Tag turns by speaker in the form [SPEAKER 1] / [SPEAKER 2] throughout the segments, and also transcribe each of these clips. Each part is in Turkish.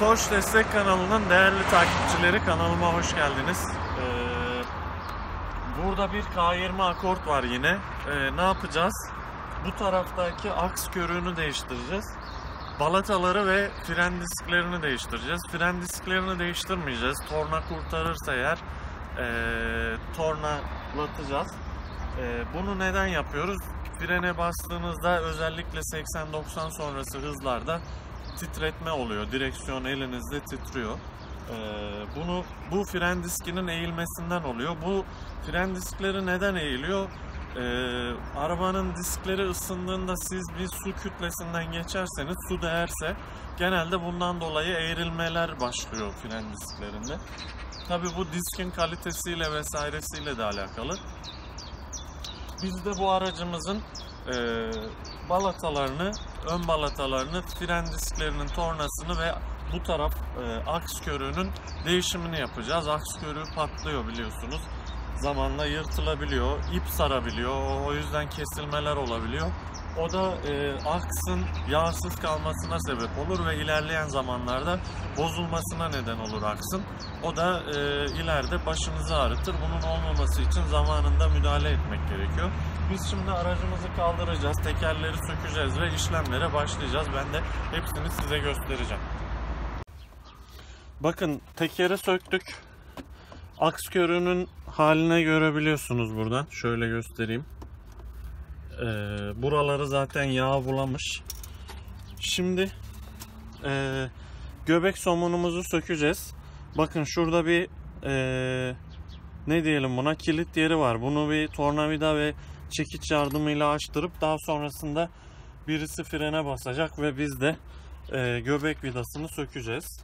[SPEAKER 1] Toş Destek kanalının değerli takipçileri kanalıma hoş geldiniz. Ee, burada bir K20 akort var yine. Ee, ne yapacağız? Bu taraftaki aks körüğünü değiştireceğiz. Balataları ve fren disklerini değiştireceğiz. Fren disklerini değiştirmeyeceğiz. Torna kurtarırsa eğer ee, tornalatacağız. Ee, bunu neden yapıyoruz? Frene bastığınızda özellikle 80-90 sonrası hızlarda titretme oluyor. Direksiyon elinizde titriyor. Ee, bunu bu fren diskinin eğilmesinden oluyor. Bu fren diskleri neden eğiliyor? Ee, arabanın diskleri ısındığında siz bir su kütlesinden geçerseniz su değerse genelde bundan dolayı eğrilmeler başlıyor fren disklerinde. Tabi bu diskin kalitesiyle vesairesiyle de alakalı. Biz de bu aracımızın e, balatalarını, ön balatalarını, fren disklerinin tornasını ve bu taraf e, aks körüğünün değişimini yapacağız. Aks körüğü patlıyor biliyorsunuz. Zamanla yırtılabiliyor, ip sarabiliyor. O yüzden kesilmeler olabiliyor. O da e, aksın yağsız kalmasına sebep olur ve ilerleyen zamanlarda bozulmasına neden olur aksın. O da e, ileride başınızı ağrıtır. Bunun olmaması için zamanında müdahale etmek gerekiyor. Biz şimdi aracımızı kaldıracağız, tekerleri sökeceğiz ve işlemlere başlayacağız. Ben de hepsini size göstereceğim. Bakın tekeri söktük. Aks körüğünün haline görebiliyorsunuz buradan. Şöyle göstereyim. Ee, buraları zaten yağ bulamış. Şimdi e, göbek somunumuzu sökeceğiz. Bakın şurada bir e, ne diyelim buna kilit yeri var. Bunu bir tornavida ve çekiç yardımıyla açtırıp daha sonrasında birisi frene basacak ve biz de e, göbek vidasını sökeceğiz.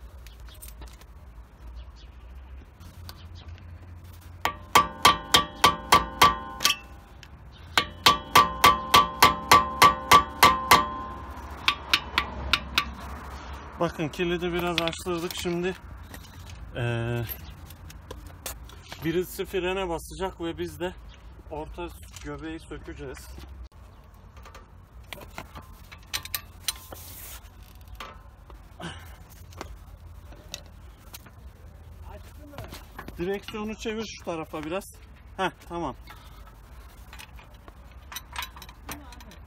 [SPEAKER 1] Bakın kilidi biraz açtırdık şimdi. Ee, birisi frene basacak ve biz de orta göbeği sökeceğiz. Direksiyonu çevir şu tarafa biraz. Heh tamam.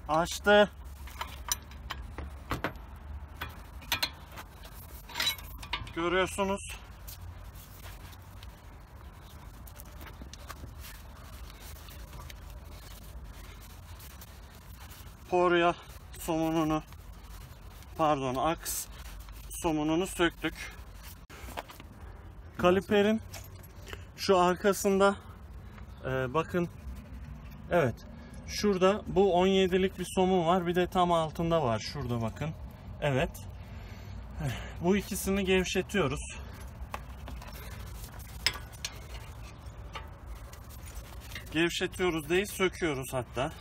[SPEAKER 1] Açtı. Görüyorsunuz. Porya somununu pardon aks somununu söktük. Kaliperin şu arkasında e, bakın evet şurada bu 17'lik bir somun var bir de tam altında var şurada bakın evet bu ikisini gevşetiyoruz. Gevşetiyoruz değil, söküyoruz hatta.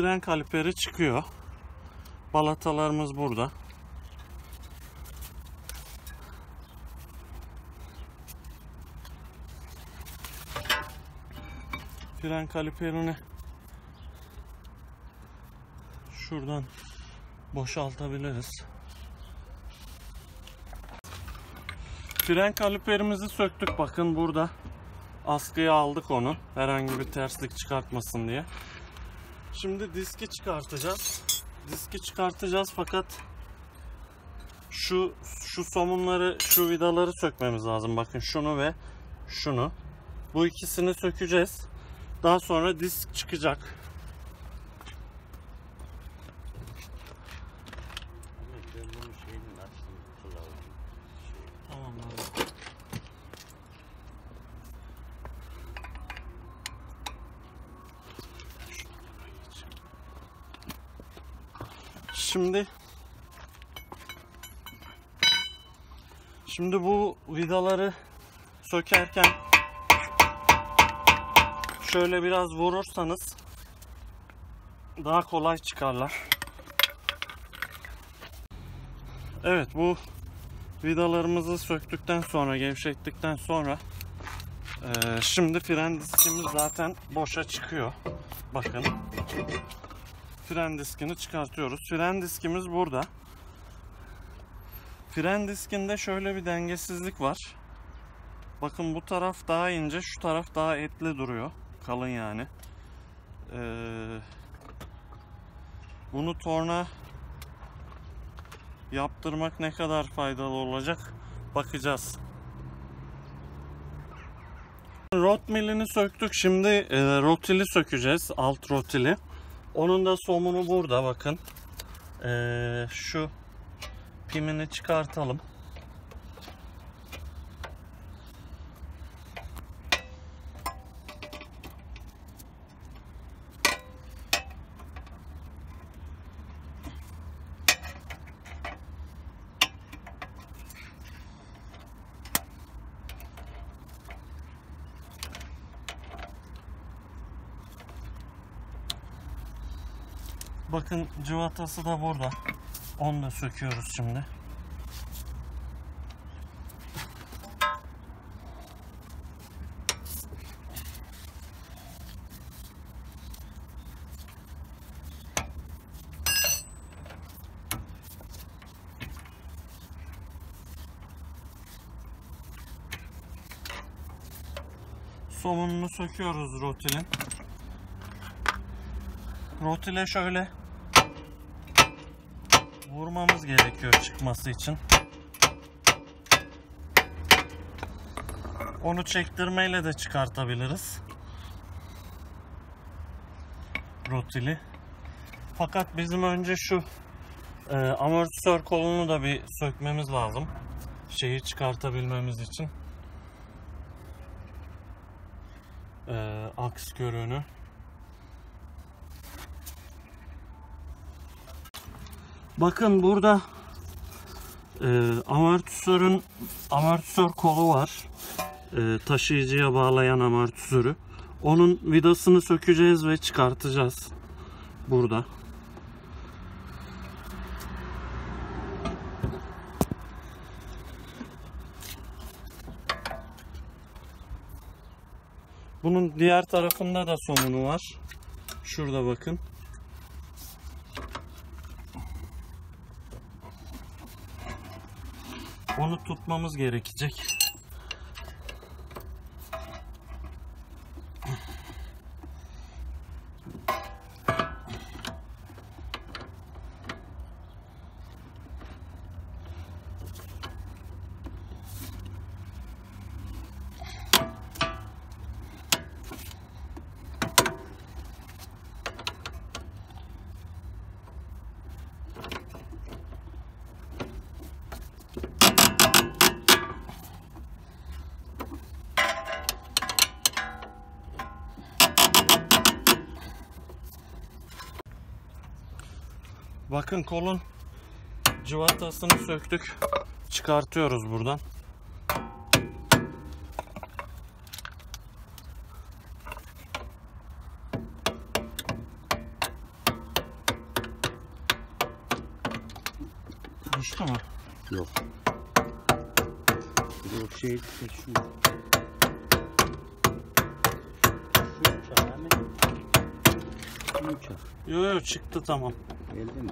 [SPEAKER 1] Fren kaliperi çıkıyor. Balatalarımız burada. fren kaliperini şuradan boşaltabiliriz. Fren kaliperimizi söktük bakın burada. Askıya aldık onu. Herhangi bir terslik çıkartmasın diye. Şimdi diski çıkartacağız. Diski çıkartacağız fakat şu şu somunları, şu vidaları sökmemiz lazım. Bakın şunu ve şunu. Bu ikisini sökeceğiz. Daha sonra disk çıkacak. Tamam abi. Şimdi Şimdi bu vidaları sökerken şöyle biraz vurursanız daha kolay çıkarlar. Evet bu vidalarımızı söktükten sonra gevşettikten sonra şimdi fren diskimiz zaten boşa çıkıyor. Bakın. Fren diskini çıkartıyoruz. Fren diskimiz burada. Fren diskinde şöyle bir dengesizlik var. Bakın bu taraf daha ince, şu taraf daha etli duruyor. Kalın yani. Ee, bunu torna yaptırmak ne kadar faydalı olacak bakacağız. Rot milini söktük. Şimdi e, rotili sökeceğiz. Alt rotili. Onun da somunu burada bakın. E, şu pimini çıkartalım. Bakın cıvatası da burada. Onu da söküyoruz şimdi. Somununu söküyoruz rotilin. Rotile şöyle vurmamız gerekiyor çıkması için. Onu çektirmeyle de çıkartabiliriz. Rotili. Fakat bizim önce şu e, amortisör kolunu da bir sökmemiz lazım. Şeyi çıkartabilmemiz için. E, aks körüğünü. Bakın burada e, amortisörün amortisör kolu var. E, taşıyıcıya bağlayan amortisörü. Onun vidasını sökeceğiz ve çıkartacağız. Burada. Bunun diğer tarafında da somunu var. Şurada bakın. Onu tutmamız gerekecek. Bakın kolun cıvatasını söktük. Çıkartıyoruz buradan. Düştü mü?
[SPEAKER 2] Yok. Bu şey şu. Şu uçak. Şu uçak.
[SPEAKER 1] Yo yo çıktı tamam.
[SPEAKER 2] Geldi mi?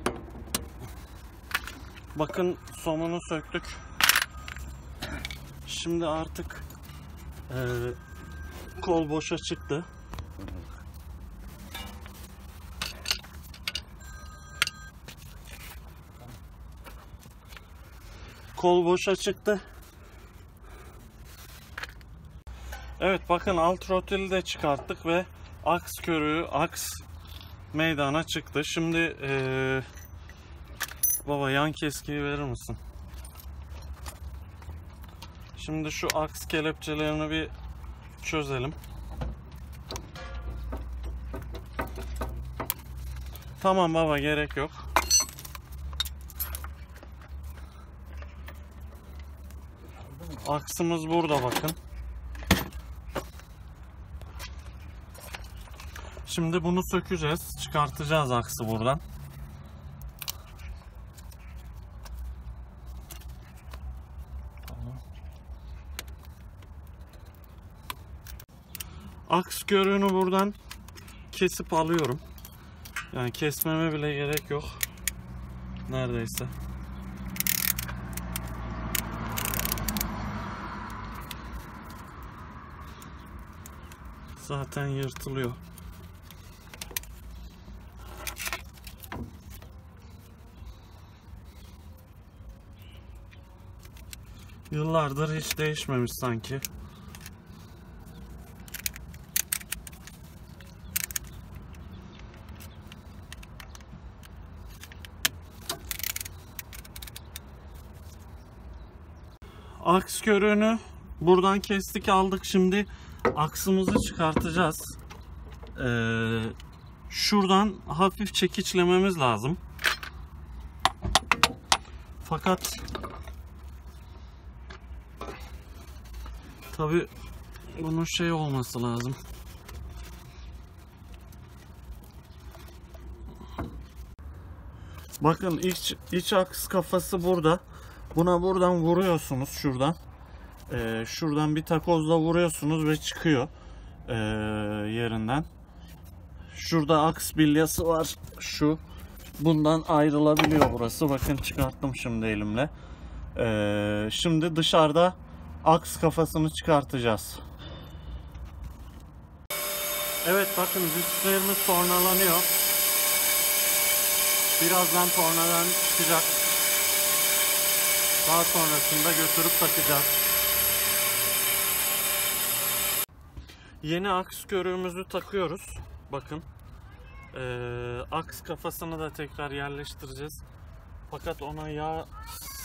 [SPEAKER 1] Bakın somunu söktük. Şimdi artık eee, kol boşa çıktı. Kol boşa çıktı. Evet bakın alt rotili de çıkarttık ve aks körüğü, aks meydana çıktı. Şimdi eee Baba yan keskiyi verir misin? Şimdi şu aks kelepçelerini bir çözelim. Tamam baba gerek yok. Aksımız burada bakın. Şimdi bunu sökeceğiz. Çıkartacağız aksı buradan. Aks körüğünü buradan kesip alıyorum. Yani kesmeme bile gerek yok. Neredeyse. Zaten yırtılıyor. Yıllardır hiç değişmemiş sanki. Aks körüğünü buradan kestik aldık şimdi aksımızı çıkartacağız. Ee, şuradan hafif çekiçlememiz lazım. Fakat tabi bunun şey olması lazım. Bakın iç, iç aks kafası burada. Buna buradan vuruyorsunuz şuradan. Ee, şuradan bir takozla vuruyorsunuz ve çıkıyor ee, yerinden. Şurada aks bilyası var. Şu. Bundan ayrılabiliyor burası. Bakın çıkarttım şimdi elimle. Ee, şimdi dışarıda aks kafasını çıkartacağız. Evet bakın disklerimiz tornalanıyor. Birazdan tornadan çıkacak. Daha sonrasında götürüp takacağız. Yeni aks körüğümüzü takıyoruz. Bakın. Ee, aks kafasını da tekrar yerleştireceğiz. Fakat ona yağ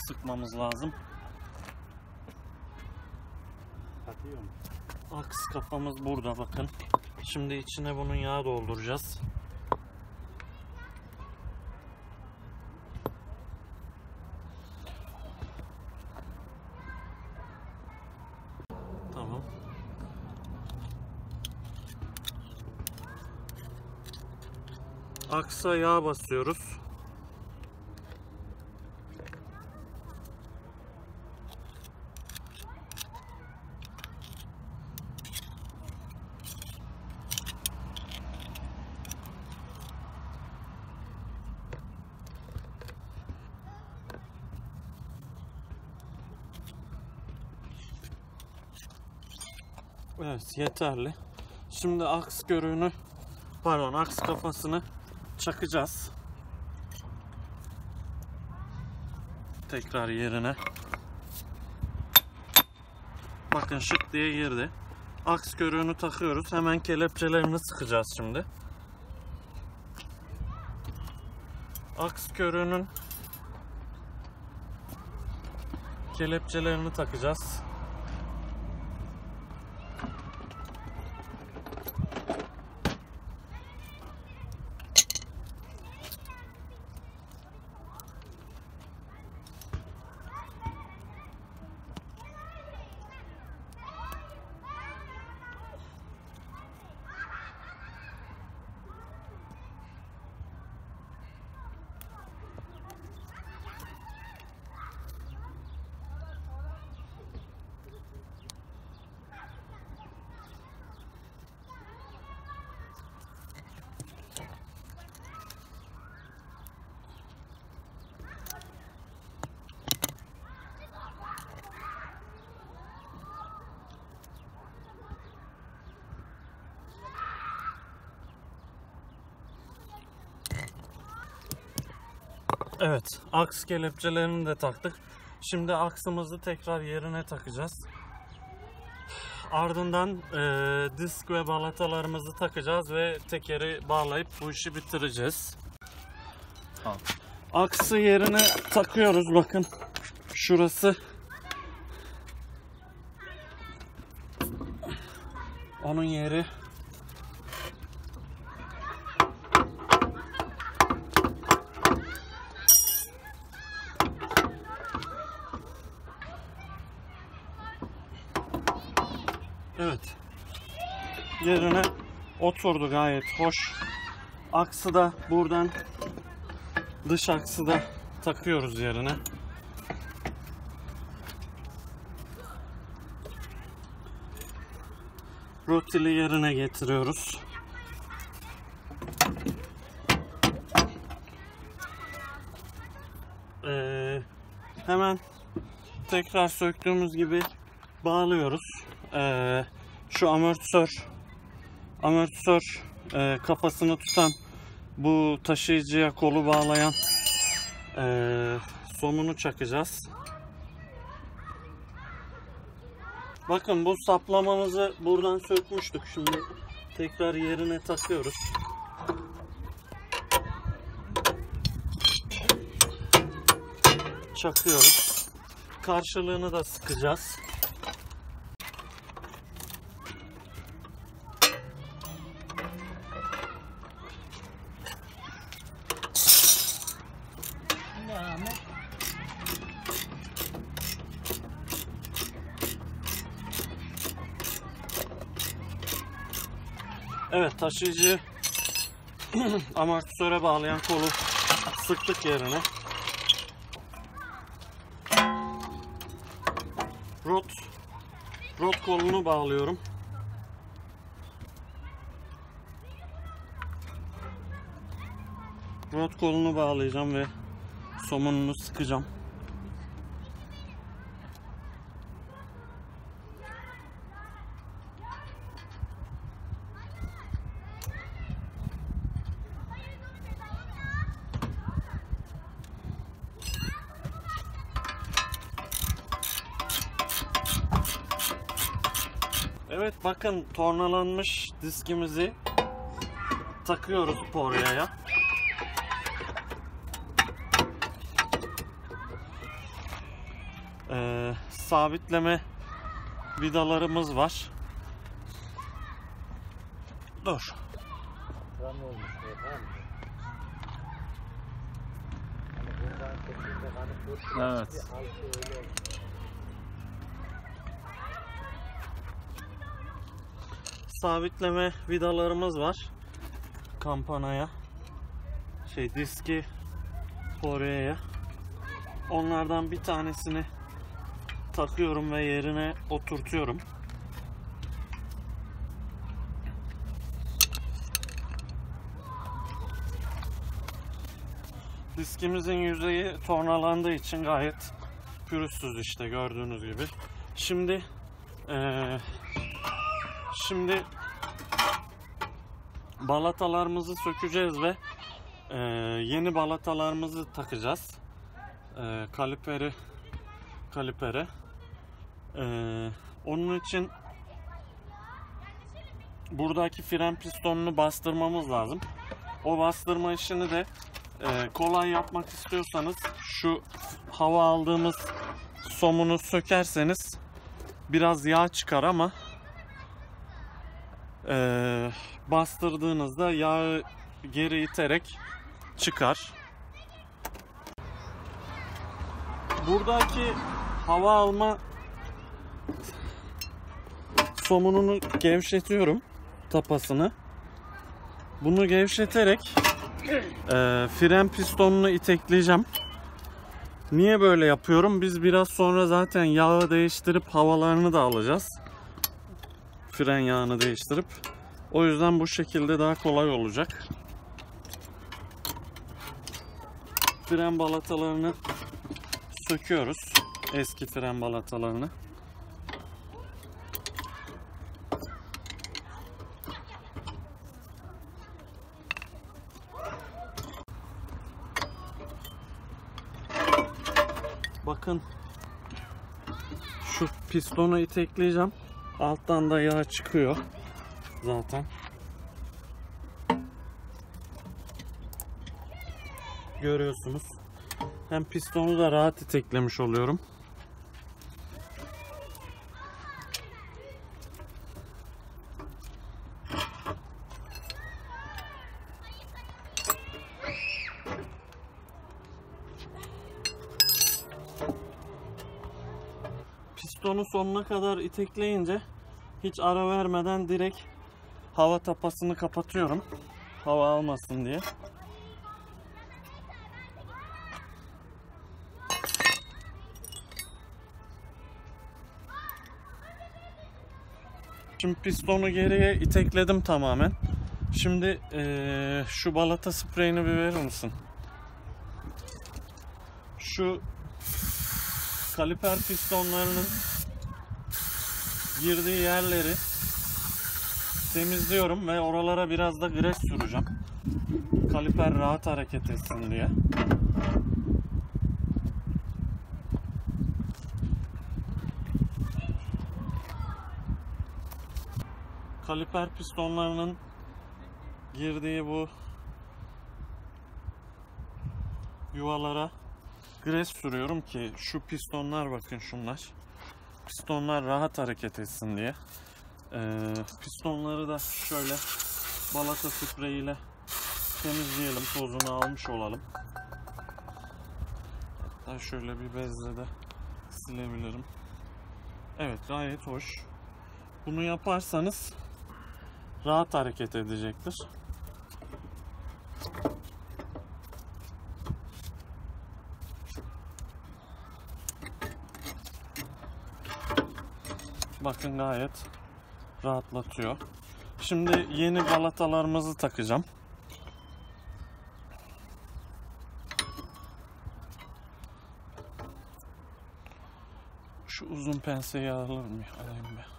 [SPEAKER 1] sıkmamız lazım. Aks kafamız burada bakın. Şimdi içine bunun yağ dolduracağız. Tamam. Aksa yağ basıyoruz. Evet yeterli. Şimdi aks görüğünü pardon aks kafasını çakacağız. Tekrar yerine. Bakın şık diye girdi. Aks körüğünü takıyoruz. Hemen kelepçelerini sıkacağız şimdi. Aks körüğünün kelepçelerini takacağız. Evet, aks kelepçelerini de taktık. Şimdi aksımızı tekrar yerine takacağız. Ardından e, disk ve balatalarımızı takacağız ve tekeri bağlayıp bu işi bitireceğiz. Aksı yerine takıyoruz bakın. Şurası. Onun yeri. Evet. Yerine oturdu gayet hoş. Aksı da buradan dış aksı da takıyoruz yerine. rotili yerine getiriyoruz. Ee, hemen tekrar söktüğümüz gibi bağlıyoruz. Ee, şu amortisör amortisör e, kafasını tutan bu taşıyıcıya kolu bağlayan e, somunu çakacağız. Bakın bu saplamamızı buradan sökmüştük. Şimdi tekrar yerine takıyoruz. Çakıyoruz. Karşılığını da sıkacağız. Evet taşıyıcı amortisöre bağlayan kolu sıktık yerine. Rot rot kolunu bağlıyorum. Rot kolunu bağlayacağım ve somununu sıkacağım. Evet bakın tornalanmış diskimizi takıyoruz poryaya. Ee, sabitleme vidalarımız var. Dur.
[SPEAKER 2] Tam
[SPEAKER 1] sabitleme vidalarımız var. Kampanaya. Şey diski poryaya. Onlardan bir tanesini takıyorum ve yerine oturtuyorum. Diskimizin yüzeyi tornalandığı için gayet pürüzsüz işte gördüğünüz gibi. Şimdi eee Şimdi balatalarımızı sökeceğiz ve e, yeni balatalarımızı takacağız. E, kaliperi kalipere. E, onun için buradaki fren pistonunu bastırmamız lazım. O bastırma işini de e, kolay yapmak istiyorsanız şu hava aldığımız somunu sökerseniz biraz yağ çıkar ama ee, bastırdığınızda yağı geri iterek çıkar. Buradaki hava alma somununu gevşetiyorum tapasını. Bunu gevşeterek e, fren pistonunu itekleyeceğim. Niye böyle yapıyorum? Biz biraz sonra zaten yağı değiştirip havalarını da alacağız fren yağını değiştirip o yüzden bu şekilde daha kolay olacak. Fren balatalarını söküyoruz. Eski fren balatalarını. Bakın şu pistonu itekleyeceğim. Alttan da yağ çıkıyor zaten. Görüyorsunuz. Hem pistonu da rahat iteklemiş oluyorum. Pistonu sonuna kadar itekleyince hiç ara vermeden direkt hava tapasını kapatıyorum. Hava almasın diye. Şimdi pistonu geriye itekledim tamamen. Şimdi eee, şu balata spreyini bir verir misin? Şu kaliper pistonlarının girdiği yerleri temizliyorum ve oralara biraz da gres süreceğim. Kaliper rahat hareket etsin diye. Kaliper pistonlarının girdiği bu yuvalara gres sürüyorum ki şu pistonlar bakın şunlar. Pistonlar rahat hareket etsin diye. Ee, pistonları da şöyle balata spreyiyle temizleyelim. Tozunu almış olalım. Hatta şöyle bir bezle de silebilirim. Evet gayet hoş. Bunu yaparsanız rahat hareket edecektir. Bakın gayet rahatlatıyor. Şimdi yeni balatalarımızı takacağım. Şu uzun penseyi alır mı? Alayım be.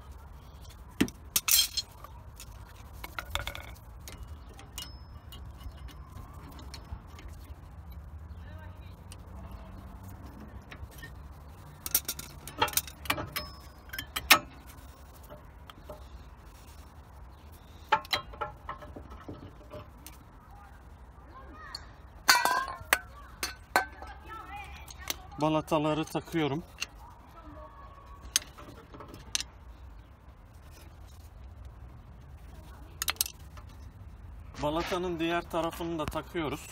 [SPEAKER 1] Balataları takıyorum. Balatanın diğer tarafını da takıyoruz.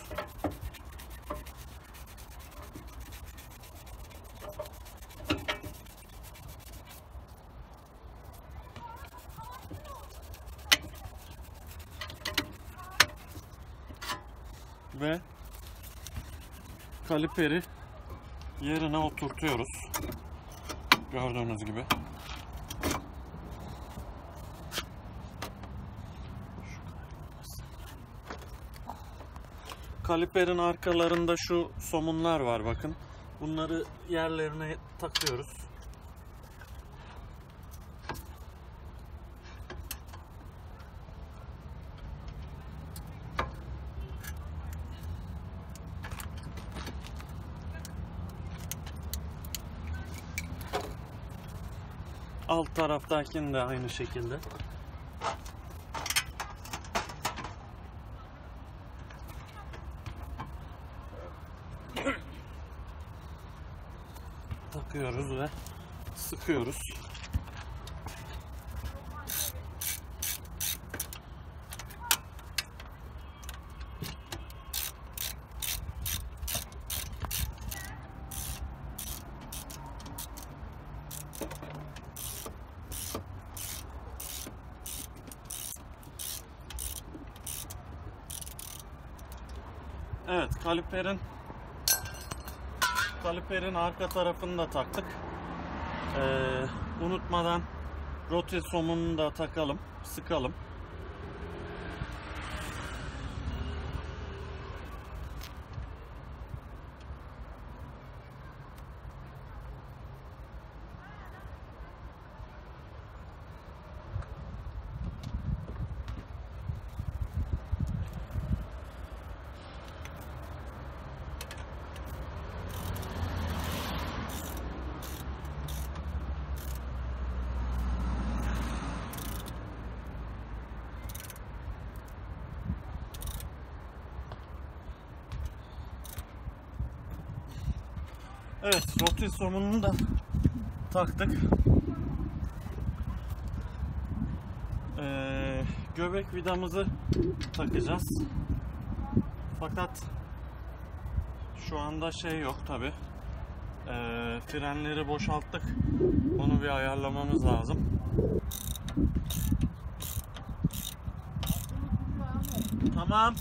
[SPEAKER 1] Ve kaliperi yerine oturtuyoruz. Gördüğünüz gibi. Kaliperin arkalarında şu somunlar var bakın. Bunları yerlerine takıyoruz. Alt taraftakini de aynı şekilde. Takıyoruz ve sıkıyoruz. Evet, kaliperin kaliperin arka tarafını da taktık. Ee, unutmadan roti somununu da takalım, sıkalım. Evet, roti somununu da taktık. Ee, göbek vidamızı takacağız. Fakat şu anda şey yok tabi. Ee, frenleri boşalttık. Onu bir ayarlamamız lazım. Tamam.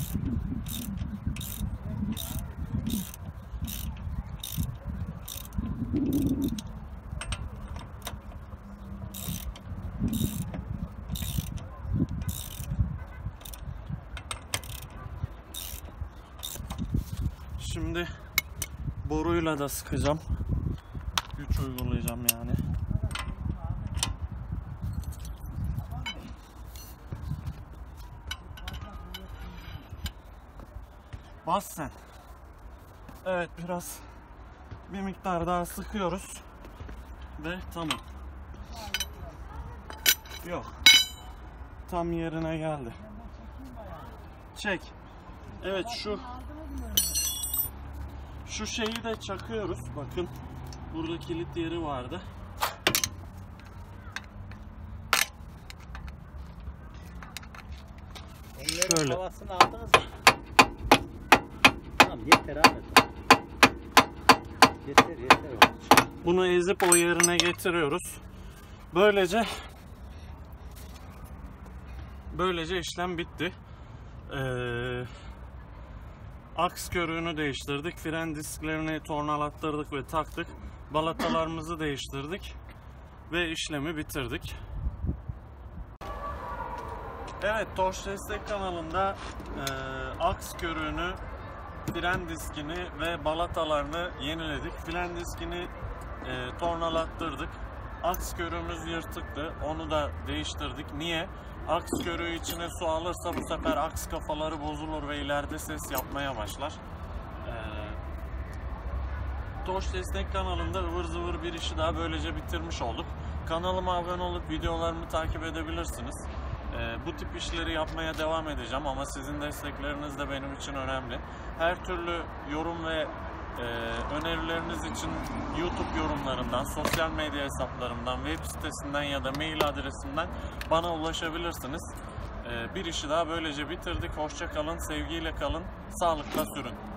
[SPEAKER 1] Boruyla da sıkacağım. Güç uygulayacağım yani. Bas sen. Evet biraz bir miktar daha sıkıyoruz. Ve tamam. Yok. Tam yerine geldi. Çek. Evet şu şu şeyi de çakıyoruz. Bakın burada kilit yeri vardı.
[SPEAKER 2] Onların
[SPEAKER 1] Şöyle.
[SPEAKER 2] havasını aldınız mı? Tamam yeter Ahmet. Yeter yeter.
[SPEAKER 1] Bunu ezip o yerine getiriyoruz. Böylece böylece işlem bitti. Ee, aks körüğünü değiştirdik. Fren disklerini tornalattırdık ve taktık. Balatalarımızı değiştirdik. Ve işlemi bitirdik. Evet, Torch Destek kanalında e, aks körüğünü, fren diskini ve balatalarını yeniledik. Fren diskini e, tornalattırdık. Aks körüğümüz yırtıktı. Onu da değiştirdik. Niye? Aks körüğü içine su alırsa bu sefer aks kafaları bozulur ve ileride ses yapmaya başlar. E, Toş Destek kanalında ıvır zıvır bir işi daha böylece bitirmiş olduk. Kanalıma abone olup videolarımı takip edebilirsiniz. Ee, bu tip işleri yapmaya devam edeceğim ama sizin destekleriniz de benim için önemli. Her türlü yorum ve e, önerileriniz için YouTube yorumlarından, sosyal medya hesaplarımdan, web sitesinden ya da mail adresinden bana ulaşabilirsiniz. Ee, bir işi daha böylece bitirdik. Hoşça kalın, sevgiyle kalın, sağlıkla sürün.